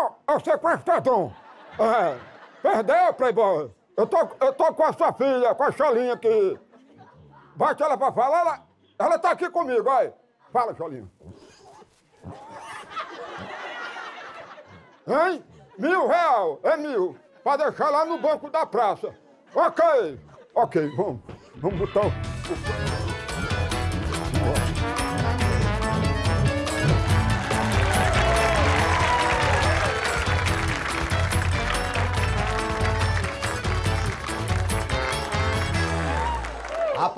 Ô, ô sequestrador! É, perdeu, Playboy? Eu tô, eu tô com a sua filha, com a Cholinha aqui. Bate ela pra falar, ela, ela tá aqui comigo, olha. Fala, Cholinha. Hein? Mil real, é mil. Pra deixar lá no banco da praça. Ok, ok, vamos. Vamos botar o...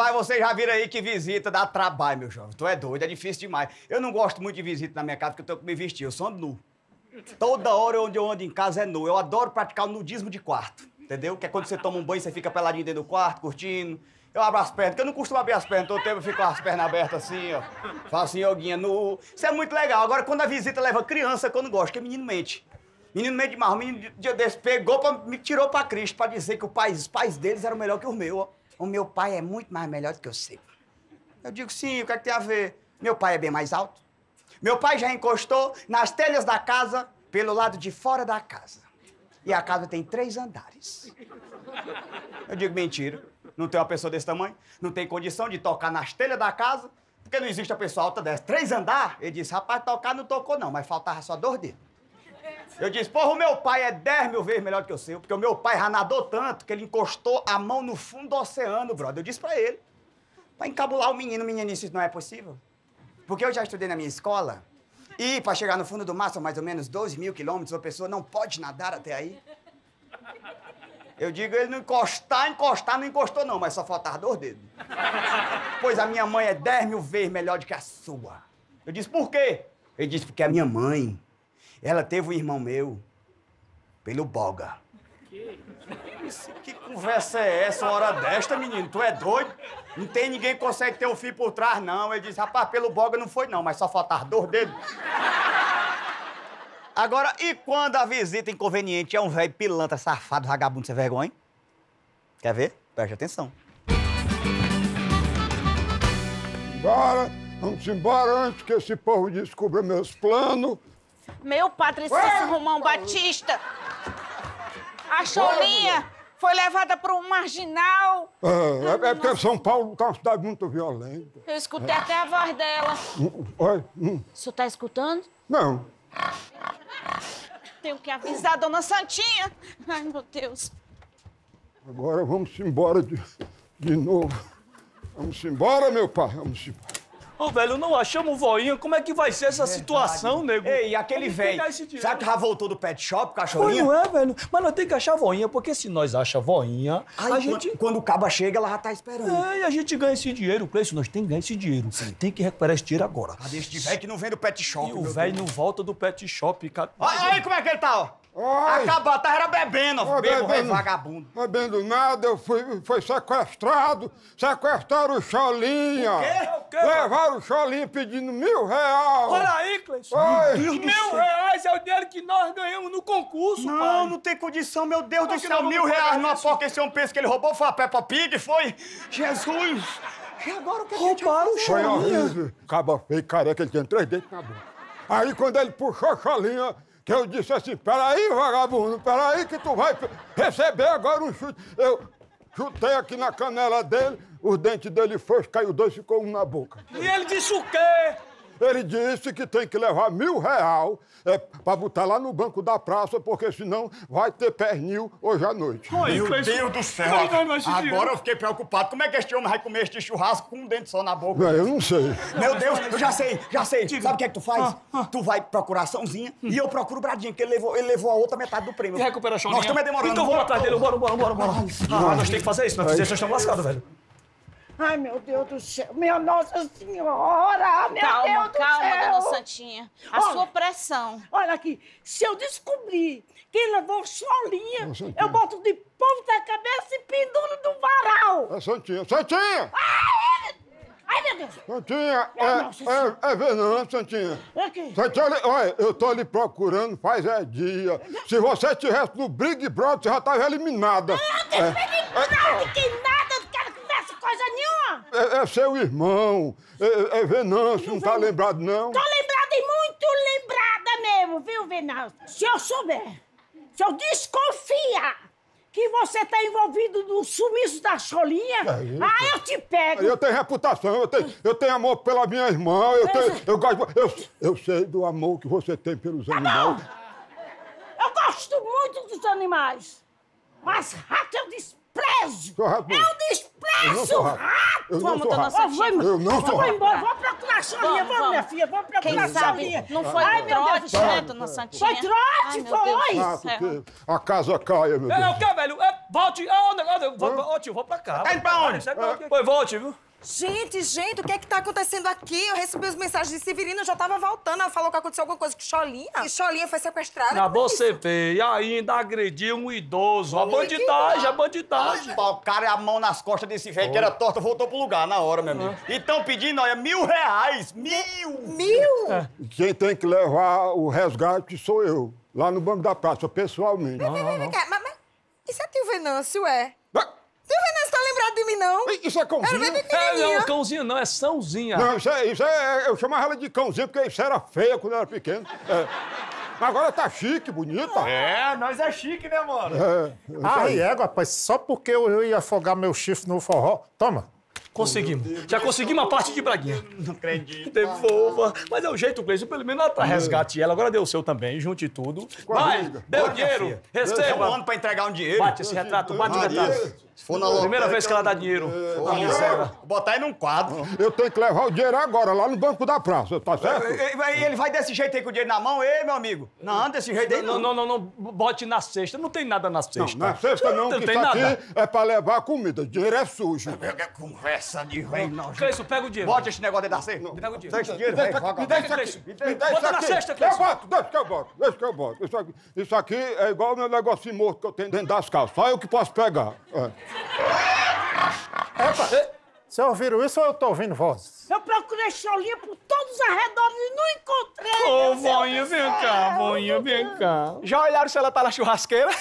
Rapaz, vocês já viram aí que visita dá trabalho, meu jovem. Tu é doido, é difícil demais. Eu não gosto muito de visita na minha casa porque eu tenho que me vestir, eu sou nu. Toda hora onde eu ando em casa é nu. Eu adoro praticar o nudismo de quarto, entendeu? Que é quando você toma um banho, você fica peladinho dentro do quarto, curtindo. Eu abro as pernas, porque eu não costumo abrir as pernas, todo tempo eu fico com as pernas abertas assim, ó. Faço yoguinha nu. Isso é muito legal. Agora, quando a visita leva criança, eu não gosto, que é menino mente. Menino mente demais. O menino dia desse pegou, pra, me tirou pra Cristo pra dizer que pai, os pais deles eram melhor que os meus, ó. O meu pai é muito mais melhor do que eu sei. Eu digo, sim, o que é que tem a ver? Meu pai é bem mais alto. Meu pai já encostou nas telhas da casa pelo lado de fora da casa. E a casa tem três andares. Eu digo, mentira. Não tem uma pessoa desse tamanho? Não tem condição de tocar nas telhas da casa? Porque não existe uma pessoa alta dessa. Três andares? Ele disse, rapaz, tocar não tocou não, mas faltava só dois dedos. Eu disse, porra, o meu pai é dez mil vezes melhor do que o seu, porque o meu pai já nadou tanto que ele encostou a mão no fundo do oceano, brother. Eu disse pra ele. Pra encabular o menino, menino, isso não é possível. Porque eu já estudei na minha escola e para chegar no fundo do mar são mais ou menos 12 mil quilômetros, a pessoa não pode nadar até aí. Eu digo, ele não encostar, encostar, não encostou não, mas só faltava dois dedos. Pois a minha mãe é 10 mil vezes melhor do que a sua. Eu disse, por quê? Ele disse, porque a minha mãe, ela teve um irmão meu pelo boga. Isso, que conversa é essa, uma hora desta, menino? Tu é doido? Não tem ninguém que consegue ter um filho por trás, não. Ele disse, rapaz, pelo boga não foi, não, mas só faltava dois dedos. Agora, e quando a visita inconveniente é um velho pilantra, safado, vagabundo sem vergonha? Quer ver? Preste atenção. Bora, vamos embora antes que esse povo descubra meus planos. Meu Patricício Romão Batista, a Cholinha foi levada para um marginal. É, é, é porque São Paulo tá uma cidade muito violenta. Eu escutei até a voz dela. Hum, Oi? Hum, O senhor tá escutando? Não. Tenho que avisar a dona Santinha. Ai, meu Deus. Agora vamos embora de, de novo. Vamos embora, meu pai. Vamos embora. Ô, velho, não achamos voinha. Como é que vai ser essa situação, nego? Ei, e aquele velho, esse sabe que já voltou do pet shop, Pô, cachorrinha? não é, velho? Mas nós temos que achar voinha, porque se nós achar voinha, Aí, a quando- gente... Quando o caba chega, ela já tá esperando. É, e a gente ganha esse dinheiro, Cleiton. Nós temos que ganhar esse dinheiro. Tem que recuperar esse dinheiro agora. Cadê este velho que não vem do pet shop? E o velho não volta do pet shop, cara. Olha aí como é que ele tá, ó. Ai. Acabou, tá era bebendo. Ô, Bebo, bebendo. vagabundo. Bebendo nada, eu fui, foi sequestrado. Sequestraram o Cholinha. O quê? O quê? Levaram o Cholinha pedindo mil reais. Olha aí, Cleiton. Mil reais é o dinheiro que nós ganhamos no concurso, Não, pai. não tem condição, meu Deus é do que céu. Mil reais numa porca esse homem pensa que ele roubou, foi a Peppa Pig, foi? Jesus! E agora o que, que a gente Roubaram o fazer? Foi Cholinha. horrível. Caba feio, careca, ele tinha três dentes na boca. Aí quando ele puxou a Cholinha, que eu disse assim, peraí, vagabundo, peraí que tu vai receber agora um chute. Eu chutei aqui na canela dele, os dentes dele foi, caiu dois, ficou um na boca. E ele disse o quê? Ele disse que tem que levar mil real é, pra botar lá no banco da praça, porque senão vai ter pernil hoje à noite. Oi, Meu Cleiton. Deus do céu! Mais esse dinheiro? Agora eu fiquei preocupado. Como é que este homem vai comer este churrasco com um dente só na boca? É, eu não sei. Meu Deus, eu já sei, já sei. Diga. Sabe o que é que tu faz? Ah, Tu vai procurar açãozinha e eu procuro o Bradinho, que ele levou, ele levou a outra metade do prêmio. E recupera a. Nós estamos demorando. Então vamos atrás dele. Bora, bora, bora, bora. Ah, nós temos que fazer isso. Nós fizemos, nós estamos lascados, velho. Ai, meu Deus do céu. Minha Nossa Senhora. Meu calma, Deus do calma, céu. dona Santinha. A Olha. sua pressão. Olha aqui, se eu descobrir quem levou Cholinha, Ô, eu boto de ponta cabeça e penduro do varal. É Santinha. Santinha! Ai, meu Deus. Santinha, é, é, é veneno, Santinha. Aqui. Santinha, olha, olha, eu tô lhe procurando faz é dia. Se você estivesse no Big Brother, você já estava eliminada. É, Não, que nada, não quero que faça coisa nenhuma. É, é seu irmão, é, é Venâncio, não tá lembrado, não? Tô lembrada e muito lembrada mesmo, viu, Venâncio, se eu souber, se eu desconfiar que você tá envolvido no sumiço da cholinha, É aí eu te pego. Eu tenho reputação, eu tenho, eu tenho amor pela minha irmã, eu, tenho, eu gosto. Eu, eu sei do amor que você tem pelos animais. Eu gosto muito dos animais, mas rato eu desprezo. Eu. Eu não desprezo sou rato. Eu não Vamos, sou dona. Eu Santinha. Eu não sou rato. embora, vou procurar a cholinha, Vamos, vamos, minha vamos. filha, vamos procurar Quem a sabe cholinha. não foi Ai, meu Deus do trote, céu. né, dona Santinha? Foi trote, Ai, meu Deus foi. a casa caia, meu É, Deus. o que, velho? É, volte. O negócio. eu Vou, Ô, tio, vou pra cá. Tá indo pra onde? Pois volte, viu? Gente, gente, o que é que tá acontecendo aqui? Eu recebi as mensagens de Severina, eu já tava voltando. Ela falou que aconteceu alguma coisa com Cholinha. E Cholinha foi sequestrada. Na é você vê, e ainda agrediu um idoso. A bandidagem, a bandidagem. O cara e a mão nas costas desse velho que era torta voltou pro lugar na hora, meu amigo. E tão pedindo, olha, mil reais. Mil! Mil? Quem tem que levar o resgate sou eu, lá no Banco da Praça, pessoalmente. Vem, vem, vem cá. Mas, mas isso é tio Venâncio, é? Tio Venâncio lembrado de mim, não? Isso é Era cãozinho? bem É, não, cãozinho não, é sãozinha. Não, isso é, isso é. Eu chamava ela de cãozinho porque isso era feia quando eu era pequeno. É. Mas agora tá chique, bonita. É, nós é chique, né, mano? É. Ah, e égua, rapaz, só porque eu ia afogar meu chifre no forró. Toma. Conseguimos. Já conseguimos a parte de Braguinha. Não acredito. Devolva. Mas é o jeito, Cleiton. Pelo menos ela tá resgate ela. Agora deu o seu também. Junte tudo. Vai, deu dinheiro. filha. É um Receba. ano pra entregar um dinheiro. Bate esse retrato, bate o retrato. Se for na lotérica... Primeira vez que ela dá dinheiro. Ô, miséria. Vou botar aí num quadro. Eu tenho que levar o dinheiro agora, lá no Banco da Praça, tá certo? E e ele vai desse jeito aí com o dinheiro na mão? Ei, meu amigo. Não, desse jeito aí Não, não. não, não, não. Bote na cesta. Não tem nada na cesta. Na sexta não, Não que tem isso nada. aqui é pra levar comida. Dinheiro é sujo. Conversa de rei, não. Cleiton, pega o dinheiro. Bote esse negócio aí da cesta. Pega o dinheiro. Me isso aqui. Cleiton. Me dá Bota isso na aqui. cesta, Eu Cleiton. boto, deixa que eu boto, deixa que eu boto. Isso aqui, isso aqui é igual o meu negocinho morto que eu tenho dentro das calças. Só eu que posso pegar. É. Vocês ouviram isso ou eu tô ouvindo vozes? Eu procurei cholinha por todos os arredores e não encontrei. Ô, voinha, do vem cá, voinha, vem cá. Já olharam se ela tá na churrasqueira?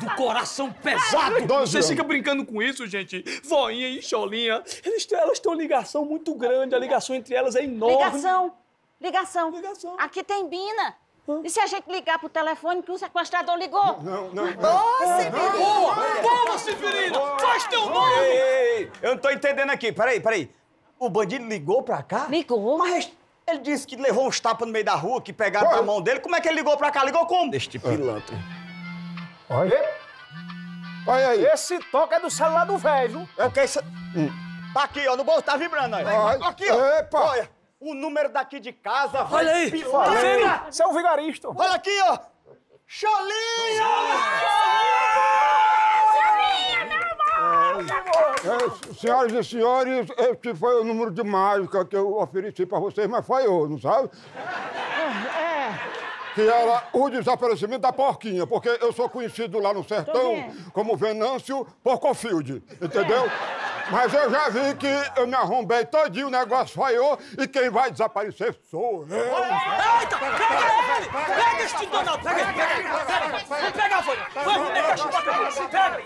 Do coração pesado. Vocês anos. ficam brincando com isso, gente. Voinha e Cholinha, eles têm, elas têm uma ligação muito grande. A ligação entre elas é enorme. Ligação. Ligação. Ligação. Aqui tem Bina. E se a gente ligar pro telefone que o sequestrador ligou? Não, não, não. Ô, Severina! Boa! Boa, Severino! Faz teu Ei, nome! ei, ei, eu não tô entendendo aqui. Peraí, peraí. O bandido ligou pra cá? Ligou. Mas ele disse que levou uns tapas no meio da rua, que pegaram Foi. na mão dele. Como é que ele ligou pra cá? Ligou como? Este pilantra. Olha. Olha aí. Esse toque é do celular do velho, viu? É o que é isso? Tá aqui, ó, no bolso, tá vibrando aí. Aqui, ó. epa. Olha, o número daqui de casa. vai Olha aí! pilantra. Tá? Você é um vigarista. Olha aqui, ó. Cholinha! É, senhoras e senhores, esse foi o número de mágica que eu ofereci pra vocês, mas foi eu, não sabe? Que era o desaparecimento da porquinha, porque eu sou conhecido lá no sertão como Venâncio Porcofield, entendeu? Mas eu já vi que eu me arrombei todinho, o negócio falhou e quem vai desaparecer sou eu. Eita! Pega ele! Pega danado! Pega ele! Pega ele! Pega ele! Pegar a folha! Vamos pegar a chibata! Pega!